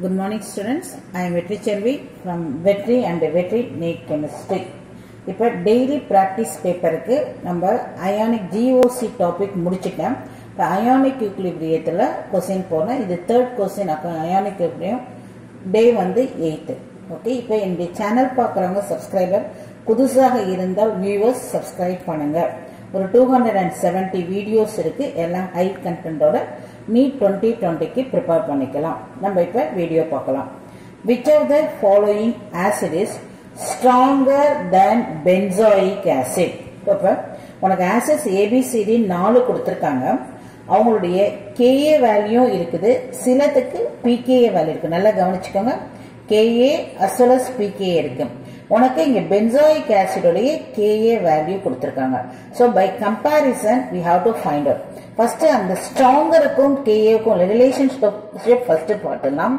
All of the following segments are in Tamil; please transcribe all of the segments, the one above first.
Good morning students. I am Vetri Chervi from Vetri and Vetri NEET Chemistry. இப்போ டெய்லி ப்ராக்டிஸ் பேப்பருக்கு நம்ம அயானிக் ஜிஓசி டாபிக் முடிச்சிட்டேன். இப்போ அயானிக் யூக்லிபிரியத்தில் கொஸ்டின் போனேன் இது தேர்ட் கொஸ்டின் அப்போ அயானிக் யூக்லிபிரியம் டே வந்து எயித்து ஓகே இப்போ என்னுடைய சேனல் பார்க்குறவங்க சப்ஸ்கிரைபர் புதுசாக இருந்தால் வியூவர்ஸ் சப்ஸ்கிரைப் பண்ணுங்க. ஒரு two hundred and seventy videos இருக்கு. எல்லாம் ஹை கண்டென்ட்டோட நீட் டுவெண்ட்டி டுவெண்ட்டிக்கு ப்ரிப்பேர் பண்ணிக்கலாம். நம்ம இப்போ வீடியோ பார்க்கலாம். Which of the following acid is stronger than benzoic acid இப்போ உனக்கு ஆசிட்ஸ் ஏபிசிடி நாலு கொடுத்துருக்காங்க. அவங்களுடைய கேஏ வேல்யூ இருக்குது. சிலத்துக்கு பிகேஏ வேல்யூ இருக்கு. நல்லா கவனிச்சுக்கோங்க. Ka as well as pKa இருக்கு. உனக்கு இங்க பென்சாயிக் ஆசிடோடைய கேஏ வேல்யூ கொடுத்துருக்காங்க. So by comparison we have to find out first அந்த ஸ்ட்ராங்கருக்கும் கேஏக்கும் ரிலேஷன்ஷிப் ஃபர்ஸ்ட் பார்த்துலாம்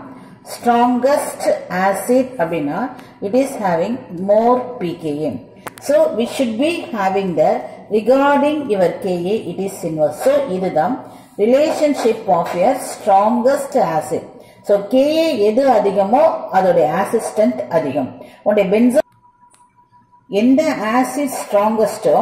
ஸ்ட்ராங்கஸ்ட் ஆசிட் அப்படின்னா it is having more pKa so we should be having the regarding your Ka it is inverse so இதுதான் relationship of your strongest acid so Ka எது அதிகமோ அதோடைய ஆசிஸ்டன்ட் அதிகம். உன்னுடைய பென்சோ எந்த ஆசிட் ஸ்ட்ராங்கஸ்டோ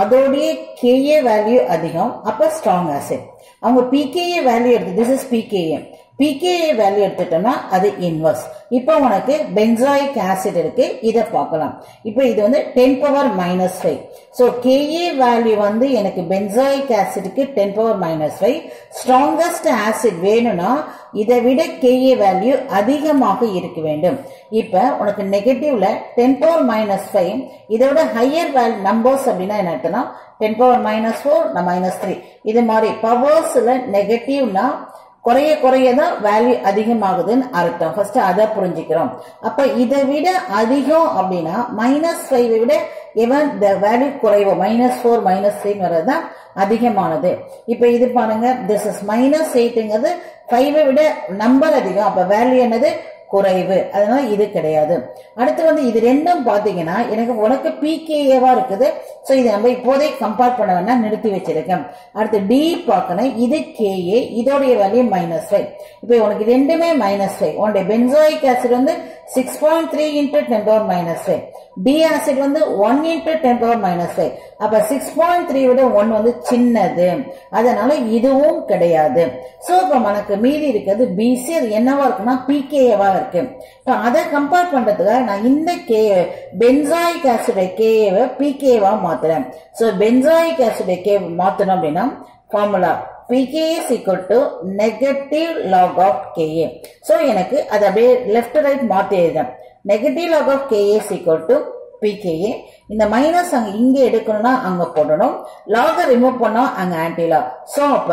அதோடைய கேஏ வேல்யூ அதிகம் அப்ப ஸ்ட்ராங் ஆசிட் அவங்க பிகேஏ வேல்யூ எடுத்து this is pKa pKa value எடுத்துட்டோம்னா அது இன்வர்ஸ் இப்போ உனக்கு பென்சாயிக் ஆசிட் இருக்கு இதை பார்க்கலாம். இப்போ இது வந்து ten power minus five so Ka value வந்து எனக்கு benzoic ஆசிடுக்கு ten power minus five strongest acid வேணும்னா இதை விட கேஏ வேல்யூ அதிகமாக இருக்க வேண்டும். இப்போ உனக்கு நெகட்டிவ்ல டென் பவர் மைனஸ் ஃபைவ் இதோட ஹையர் வேல்யூ நம்பர்ஸ் அப்படின்னா என்ன ten power minus four minus three இது மாதிரி பவர்ஸில் நெகட்டிவ்னா குறைய குறைய தான் வேல்யூ அதிகமாகுதுன்னு அர்த்தம். ஃபர்ஸ்ட் அதை புரிஞ்சுக்கிறோம். அப்ப இதை விட அதிகம் அப்படின்னா மைனஸ் ஃபைவ் விட எவன் த வேல்யூ குறைவோ மைனஸ் ஃபோர் மைனஸ் த்ரீங்கிறது தான் அதிகமானது. இப்ப இது பாருங்க திஸ் இஸ் மைனஸ் எயிட்டுங்கிறது ஃபைவை விட நம்பர் அதிகம். அப்ப வேல்யூ என்னது? குறைவு. அதனால இது கிடையாது. அடுத்து வந்து இது ரெண்டும் பாத்தீங்கன்னா எனக்கு உனக்கு பிகேஏவா இருக்குது. ஸோ இதை நம்ம இப்போதைக்கு கம்பேர் பண்ண வேணா நிறுத்தி வச்சிருக்கேன். அடுத்து டி பார்க்கணும். இது கேஏ இதோடைய வேல்யூ மைனஸ் ஃபைவ் இப்போ உனக்கு ரெண்டுமே மைனஸ் ஃபைவ் உன்னுடைய பென்சோயிக் ஆசிட் வந்து six point three into ten power minus five D acid வந்து one into ten power minus five அப்ப சிக்ஸ் பாயிண்ட் த்ரீ விட ஒன் வந்து சின்னது. அதனால இதுவும் கிடையாது. ஸோ இப்போ நமக்கு மீதி இருக்கிறது பிசி அது என்னவா இருக்குன்னா பிகேஏவா இருக்கு. இப்போ அதை கம்பேர் பண்றதுக்காக நான் இந்த கே பென்சாயிக் ஆசிட் கேவை பிகேவா மாத்துறேன். ஸோ பென்சாயிக் ஆசிட் கே மாத்தணும் அப்படின்னா formula pKa is equal to negative log of Ka. So, எனக்கு அது அப்படியே left right மாத்தி எழுதும் negative log of Ka is equal to pKa. இந்த மைனஸ் அங்க இங்க எடுக்கணும்னா அங்க போடணும் லாக ரிமூவ் பண்ணா அங்க ஆன்டி லாக் ஸோ அப்ப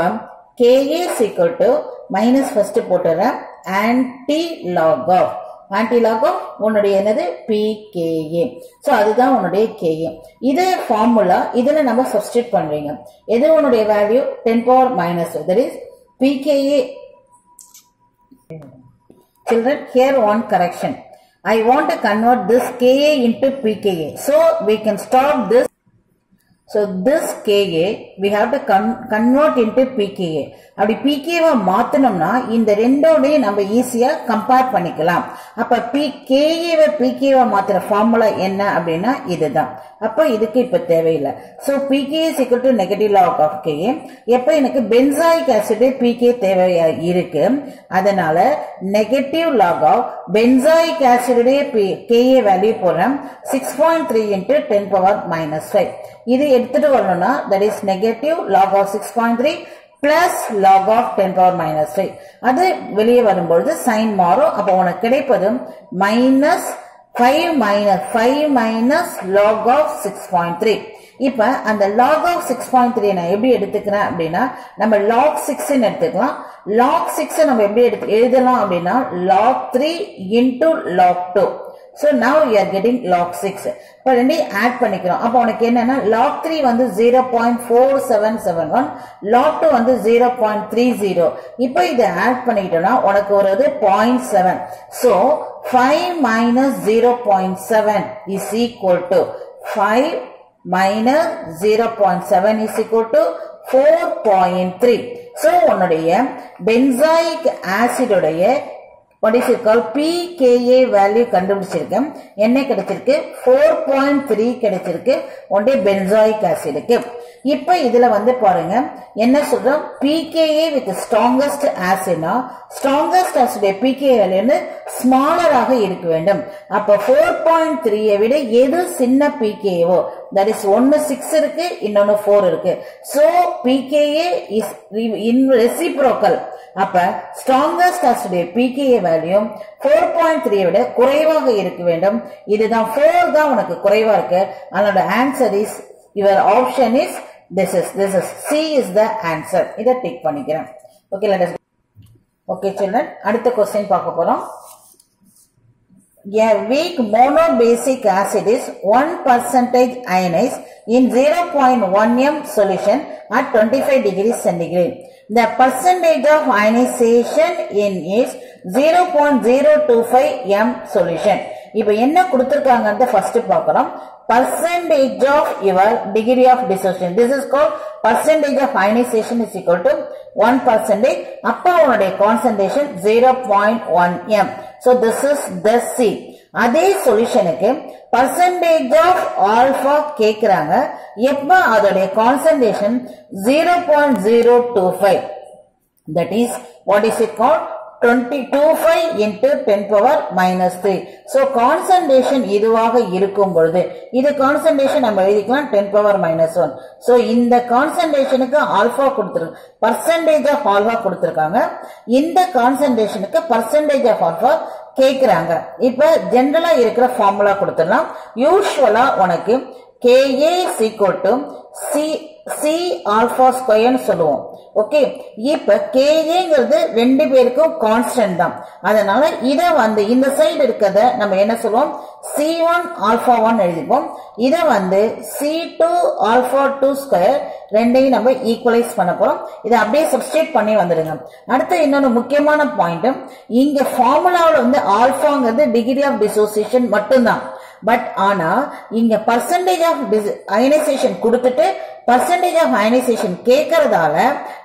Ka is equal to minus first போட்டுறேன் ஆன்டி லாக் ஆஃப் ஆன்டிலாகும் உன்னுடைய என்னது பிகேஏ ஸோ அதுதான் உன்னுடைய கேஏ இது ஃபார்முலா இதில் நம்ம சப்ஸ்டியூட் பண்ணுறீங்க எது உன்னுடைய value ten power minus that is pKa children here one correction I want to convert this Ka into pKa so we can stop this so this Ka we have to con convert into pKa அப்படி பிகேவை மாத்தணும்னா இந்த ரெண்டோடையும் நம்ம ஈஸியா கம்பேர் பண்ணிக்கலாம். அப்ப பி கேஏவை பிகேவை மாத்துற ஃபார்முலா என்ன அப்படின்னா இதுதான். அப்ப இதுக்கு இப்ப தேவையில்லை. சோ பிகே சிக்கல் to negative log of Ka எப்ப எனக்கு பென்சாயிக் ஆசிட் பிகே தேவையா இருக்கு. அதனால negative log of benzoic p Ka value போடுறேன். Six point three into ten power minus five இது எடுத்துட்டு வரணும்னா that is negative log of six point three plus log of ten power minus five அது வெளியே வரும்பொழுது சைன் மாறும். அப்போ உனக்கு கிடைப்பது minus five minus five minus log of six point three இப்ப அந்த log of six point three நான் எப்படி எடுத்துக்கிறேன் அப்படின்னா நம்ம லாக் சிக்ஸ் எடுத்துக்கலாம். லாக் சிக்ஸ் நம்ம எப்படி எடுத்து எழுதலாம் அப்படின்னா log three into log two so now you are getting log six இப்போ ரெண்டையும் ஆட் பண்ணிக்கிறோம். அப்போ உனக்கு என்னன்னா லாக் த்ரீ வந்து zero point four seven seven one log two வந்து ஜீரோ பாயிண்ட் த்ரீ ஜீரோ இப்போ இதை ஆட் பண்ணிக்கிட்டோம்னா உனக்கு வருது point seven so five minus zero point seven is equal to five minus zero point seven is equal to four point three so உன்னுடைய benzoic ஆசிடுடைய what is it call pKa value கண்டுபிடிச்சிருக்கேன். என்ன கிடைச்சிருக்கு? ஃபோர் பாயிண்ட் த்ரீ கிடைச்சிருக்கு. ஒன்டே பென்சாயிக் ஆசிடுக்கு இப்ப இதுல வந்து பாருங்க என்ன சொல்றோம்? பிகேஏ வித் ஸ்ட்ராங்கஸ்ட் ஆசிட்னா ஸ்ட்ராங்கஸ்ட் ஆசிட் பிகே ஸ்மாலராக இருக்க வேண்டும். அப்ப ஃபோர் பாயிண்ட் த்ரீயை விட எது சின்ன பிகேஓ தட் இஸ் ஒன்னு சிக்ஸ் இருக்கு இன்னொன்னு ஃபோர் இருக்கு. So pKa is in reciprocal அப்ப strongest acid pKa value four point three விட குறைவாக இருக்க வேண்டும். இதுதான் ஃபோர் தான் உனக்கு குறைவா இருக்கு. அதனோட answer is your option is this is this is C is the answer இதை டிக் பண்ணிக்கிறேன் ஓகே லெட் ஓகே சில்ட்ரன் அடுத்த கொஸ்டின் பார்க்க போறோம் A weak monobasic acid is 1 percentage ionized in 0.1 m solution at 25 degrees centigrade. The percentage of ionization in is 0.025 m solution. இப்போ என்ன கொடுத்துருக்காங்கன்றத ஃபர்ஸ்ட் பார்க்குறோம் percentage of your degree of dissociation. This is called percentage of ionization is equal to 1 percentage. அப்பா உன்னுடைய concentration 0.1 m. So this is the C. அதே சொல்யூஷனுக்கு பர்சன்டேஜ் ஆஃப் ஆல்பா கேட்கிறாங்க எப்ப அதோடைய concentration zero point zero two five that is what is it called 25 into 10 power minus 3. So, concentration இதுவாக இருக்கும் பொழுது இது concentration நம்ம எழுதிக்கலாம் 10 power minus 1. So, இந்த concentrationுக்கு alpha கொடுத்திருக்கு. percentage of alpha கொடுத்திருக்காங்க. இந்த concentrationுக்கு percentage of alpha கேட்கிறாங்க. இப்ப ஜென்ரலா இருக்கிற formula கொடுத்திரலாம். யூஷ்வலா உனக்கு Ka is equal to C, C alpha square சொல்லுவோம். ஓகே இப்ப கேஏங்கிறது ரெண்டு பேருக்கும் கான்ஸ்டன்ட் தான். அதனால இத வந்து இந்த சைடு இருக்கிறத நம்ம என்ன சொல்லுவோம்? சி ஒன் ஆல்பா ஒன் எழுதிப்போம். இத வந்து C two alpha two square ரெண்டையும் நம்ம ஈக்குவலைஸ் பண்ண போறோம். இதை அப்படியே சப்ஸ்டியூட் பண்ணி வந்துடுங்க அடுத்து இன்னொன்று முக்கியமான பாயிண்ட் இங்க ஃபார்முலாவில் வந்து ஆல்பாங்கிறது டிகிரி ஆஃப் டிசோசியேஷன் மட்டும்தான். பட் ஆனா இங்க பர்சன்டேஜ் ஆஃப் அயனைசேஷன் கொடுத்துட்டு பர்சன்டேஜ் ஆஃப் அயனைசேஷன் கேட்கறதால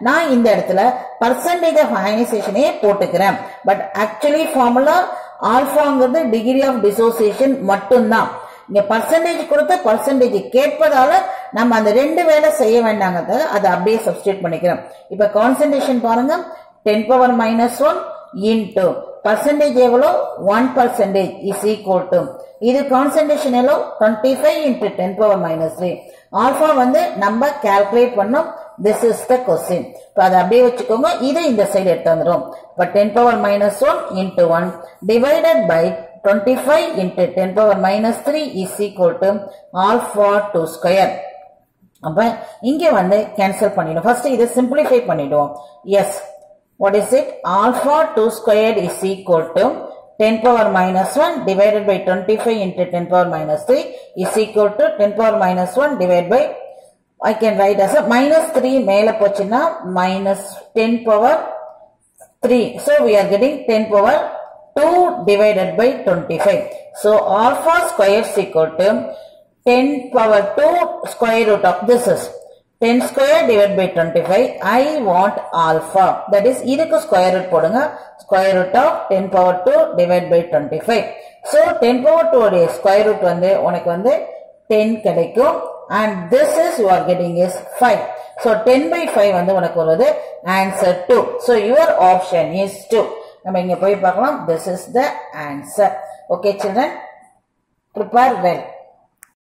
நான் இந்த இடத்துல பர்சன்டேஜ் ஆஃப் அயனைசேஷனே போட்டுக்கிறேன். பட் ஆக்சுவலி ஃபார்முலா ஆல்பாங்கிறது டிகிரி ஆஃப் டிசோசியேஷன் மட்டும்தான். இங்க பர்சன்டேஜ் கொடுத்து பர்சன்டேஜ் கேட்பதால நம்ம அந்த ரெண்டு வேலை செய்ய வேண்டாங்க அதை அப்படியே சப்ஸ்டியூட் பண்ணிக்கிறோம். இப்ப கான்சன்ட்ரேஷன் பாருங்க. Ten power minus one into percentage எவ்வளோ? One percentage is equal to இது கான்சன்ட்ரேஷன் எவ்வளோ? Twenty five into ten power minus three alpha வந்து நம்ம கால்குலேட் பண்ணோம். திஸ் இஸ் த கொஸ்டின் இப்போ அதை அப்படியே வச்சுக்கோங்க. இதை இந்த சைடு எடுத்து வந்துடும் இப்போ ten power minus one into one divided by twenty five into ten power minus three is equal to alpha two square அப்ப இங்க வந்து கேன்சல் பண்ணிடும். ஃபர்ஸ்ட் இதை சிம்பிளிஃபை பண்ணிடுவோம். Yes what is it alpha two square is equal to 10 power minus 1 divided by 25 into 10 power minus 3 is equal to 10 power minus 1 divided by I can write as a minus 3 மேல போச்சுன்னா minus 10 power 3 so we are getting 10 power 2 divided by 25 so alpha square is equal to 10 power 2 square root of this is 10 square divided by 25 I want alpha that is இதுக்கு square root போடுங்க square root of 10 power 2 divided by 25 so 10 power 2 உடைய square root வந்து உனக்கு வந்து 10 கிடைக்கும் and this is you are getting is 5 so 10 by 5 வந்து உனக்கு வருவது answer 2 so your option is 2 நம்ம இங்க போய் பார்க்கலாம் this is the answer okay children prepare well